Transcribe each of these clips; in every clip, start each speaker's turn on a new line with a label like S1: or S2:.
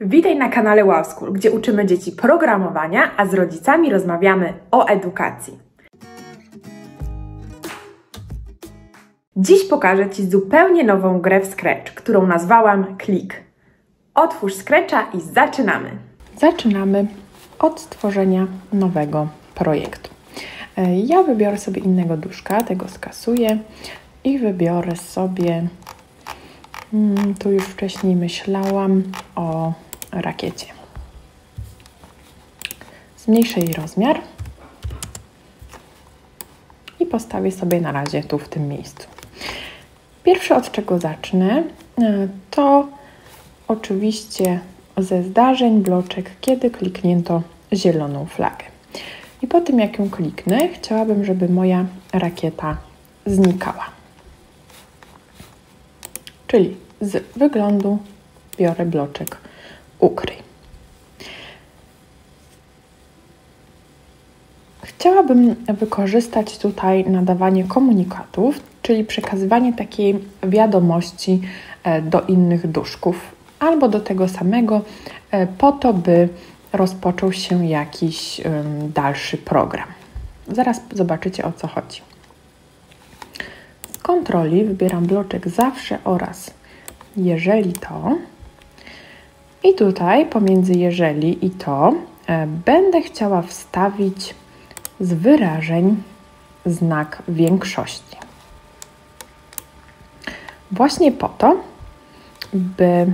S1: Witaj na kanale Wow School, gdzie uczymy dzieci programowania, a z rodzicami rozmawiamy o edukacji. Dziś pokażę Ci zupełnie nową grę w Scratch, którą nazwałam Klik. Otwórz Scratcha i zaczynamy!
S2: Zaczynamy od stworzenia nowego projektu. E, Ja wybiorę sobie innego duszka, tego skasuję i wybiorę sobie, mm, tu już wcześniej myślałam o rakiecie. Zmniejszę jej rozmiar i postawię sobie na razie tu w tym miejscu. Pierwsze od czego zacznę e, to oczywiście ze zdarzeń bloczek, kiedy kliknięto zieloną flagę. I po tym jak ją kliknę, chciałabym, żeby moja rakieta znikała. Czyli z wyglądu biorę bloczek ukryj. Chciałabym wykorzystać tutaj nadawanie komunikatów, czyli przekazywanie takiej wiadomości e, do innych duszków albo do tego samego, e, po to, by rozpoczął się jakiś dalszy program. Zaraz zobaczycie o co chodzi. Z kontroli wybieram bloczek zawsze oraz jeżeli to. I tutaj pomiędzy jeżeli i to e, będę chciała wstawić z wyrażeń znak większości. Właśnie po to, by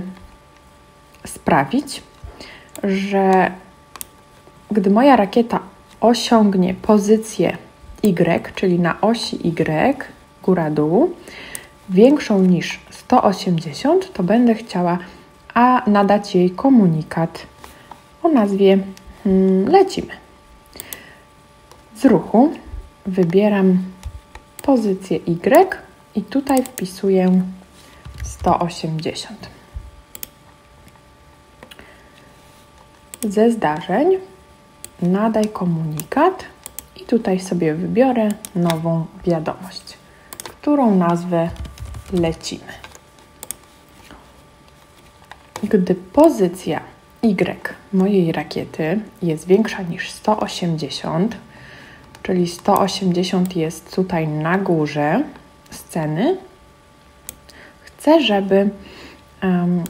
S2: sprawić, że gdy moja rakieta osiągnie pozycję Y, czyli na osi Y, góra-dół, większą niż 180, to będę chciała a nadać jej komunikat o nazwie hmm, lecimy. Z ruchu wybieram pozycję Y i tutaj wpisuję 180. Ze zdarzeń nadaj komunikat i tutaj sobie wybiorę nową wiadomość, którą nazwę lecimy. Gdy pozycja Y mojej rakiety jest większa niż 180, czyli 180 jest tutaj na górze sceny, chcę, żeby um,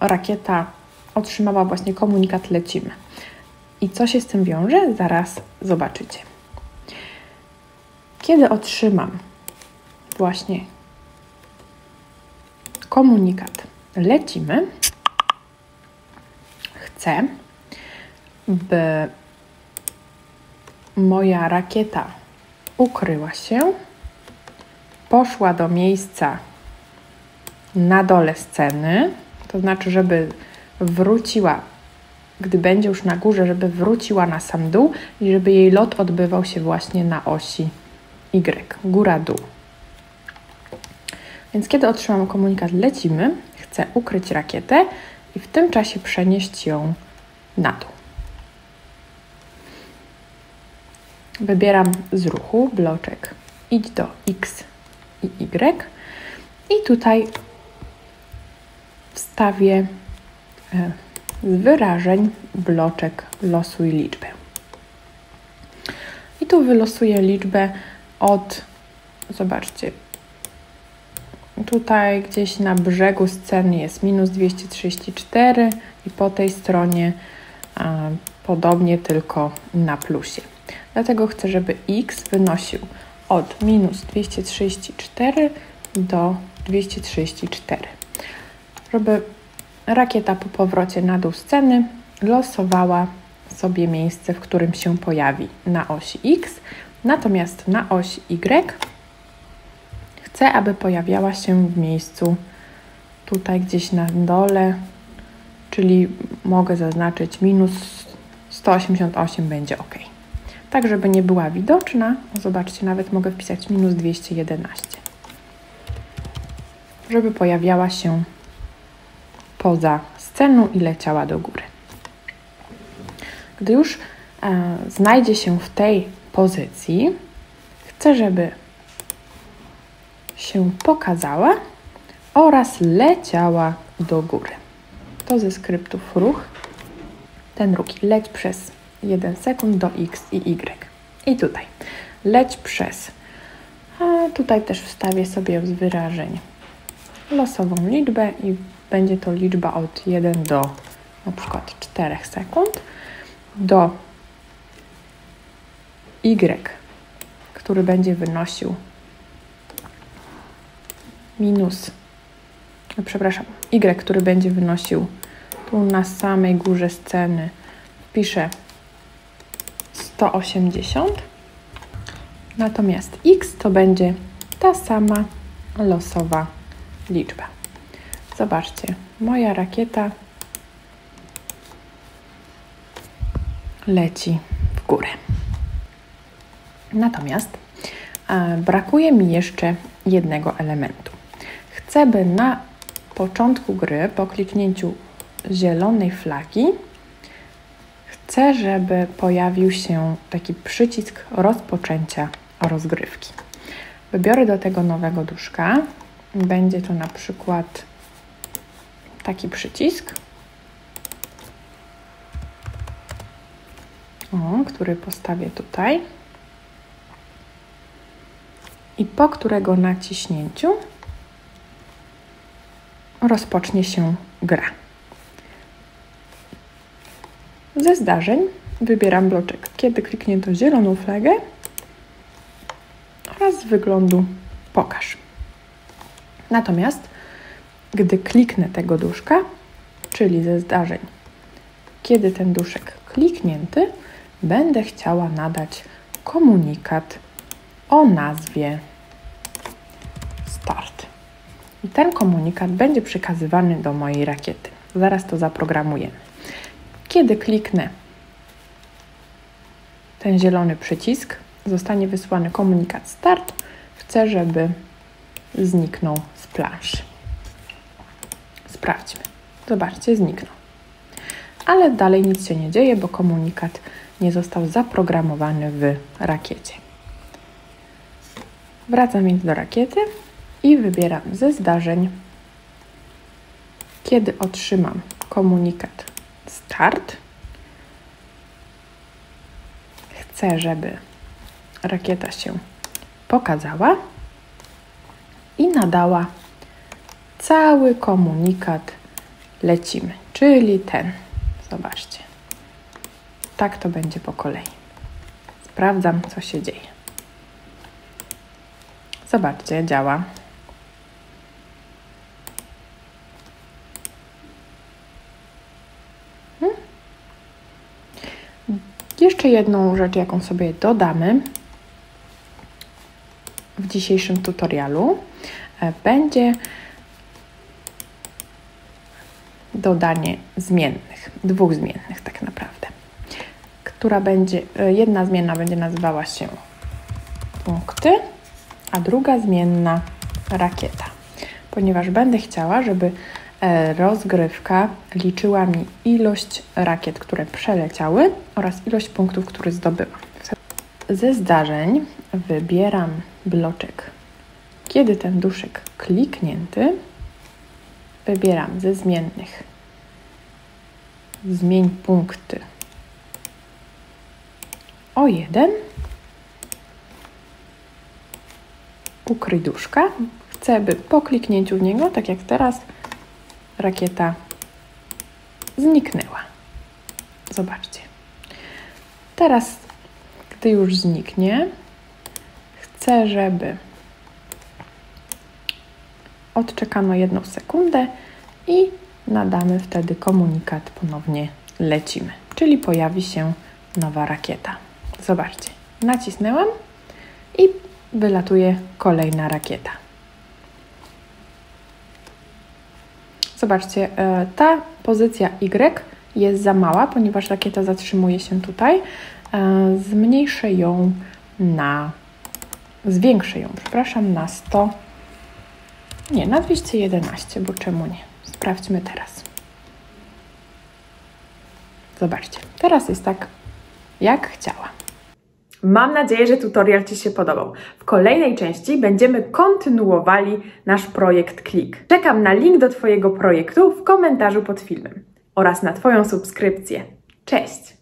S2: rakieta otrzymała właśnie komunikat lecimy. I co się z tym wiąże? Zaraz zobaczycie. Kiedy otrzymam właśnie komunikat lecimy, chcę, by moja rakieta ukryła się, poszła do miejsca na dole sceny, to znaczy, żeby wróciła, gdy będzie już na górze, żeby wróciła na sam dół i żeby jej lot odbywał się właśnie na osi Y, góra-dół. Więc kiedy otrzymam komunikat lecimy, chcę ukryć rakietę i w tym czasie przenieść ją na dół. Wybieram z ruchu bloczek idź do X i Y i tutaj wstawię e, z wyrażeń bloczek losuj liczbę. I tu wylosuję liczbę od, zobaczcie, tutaj gdzieś na brzegu sceny jest minus 234 i po tej stronie a, podobnie tylko na plusie. Dlatego chcę, żeby x wynosił od minus 234 do 234. Żeby rakieta po powrocie na dół sceny losowała sobie miejsce, w którym się pojawi na osi X, natomiast na osi Y chcę, aby pojawiała się w miejscu tutaj gdzieś na dole, czyli mogę zaznaczyć minus 188 będzie ok. Tak, żeby nie była widoczna, zobaczcie, nawet mogę wpisać minus 211. Żeby pojawiała się poza sceną i leciała do góry. Gdy już e, znajdzie się w tej pozycji, chcę, żeby się pokazała oraz leciała do góry. to ze skryptów ruch, ten drugi, leć przez 1 sekund do x i y. I tutaj, leć przez, a tutaj też wstawię sobie z wyrażeń losową liczbę i będzie to liczba od 1 do na przykład 4 sekund, do y, który będzie wynosił minus, przepraszam, y, który będzie wynosił tu na samej górze sceny, wpiszę 180, natomiast x to będzie ta sama losowa liczba. Zobaczcie, moja rakieta leci w górę. Natomiast e, brakuje mi jeszcze jednego elementu. Chcę, by na początku gry, po kliknięciu zielonej flagi, chcę, żeby pojawił się taki przycisk rozpoczęcia rozgrywki. Wybiorę do tego nowego duszka. Będzie to na przykład taki przycisk, o, który postawię tutaj i po którego naciśnięciu rozpocznie się gra. Ze zdarzeń wybieram bloczek, kiedy kliknięto zieloną flagę oraz z wyglądu pokaż. Natomiast gdy kliknę tego duszka, czyli ze zdarzeń, kiedy ten duszek kliknięty, będę chciała nadać komunikat o nazwie Start. Ten komunikat będzie przekazywany do mojej rakiety. Zaraz to zaprogramujemy. Kiedy kliknę ten zielony przycisk, zostanie wysłany komunikat Start. Chcę, żeby zniknął z planszy. Sprawdźmy. Zobaczcie, zniknął. Ale dalej nic się nie dzieje, bo komunikat nie został zaprogramowany w rakiecie. Wracam więc do rakiety i wybieram ze zdarzeń, kiedy otrzymam komunikat start. Chcę, żeby rakieta się pokazała i nadała cały komunikat lecimy, czyli ten. Zobaczcie. Tak to będzie po kolei. Sprawdzam, co się dzieje. Zobaczcie, działa. Jeszcze jedną rzecz, jaką sobie dodamy w dzisiejszym tutorialu, e, będzie dodanie zmiennych, dwóch zmiennych tak naprawdę, która będzie, e, jedna zmienna będzie nazywała się punkty, a druga zmienna rakieta, ponieważ będę chciała, żeby rozgrywka liczyła mi ilość rakiet, które przeleciały oraz ilość punktów, które zdobyłam. Ze zdarzeń wybieram bloczek, kiedy ten duszek kliknięty, wybieram ze zmiennych zmień punkty o jeden ukryj duszka. Chcę, by po kliknięciu w niego, tak jak teraz, rakieta zniknęła. Zobaczcie. Teraz, gdy już zniknie, chcę, żeby odczekano jedną sekundę i nadamy wtedy komunikat ponownie lecimy, czyli pojawi się nowa rakieta. Zobaczcie, nacisnęłam i wylatuje kolejna rakieta. Zobaczcie, e, ta pozycja Y jest za mała, ponieważ rakieta zatrzymuje się tutaj. E, zmniejszę ją na, zwiększę ją, przepraszam, na 100, nie, na 211, bo czemu nie? Sprawdźmy teraz. Zobaczcie, teraz jest tak, jak chciałam.
S1: Mam nadzieję, że tutorial Ci się podobał. W kolejnej części będziemy kontynuowali nasz projekt Klik. Czekam na link do Twojego projektu w komentarzu pod filmem oraz na Twoją subskrypcję. Cześć!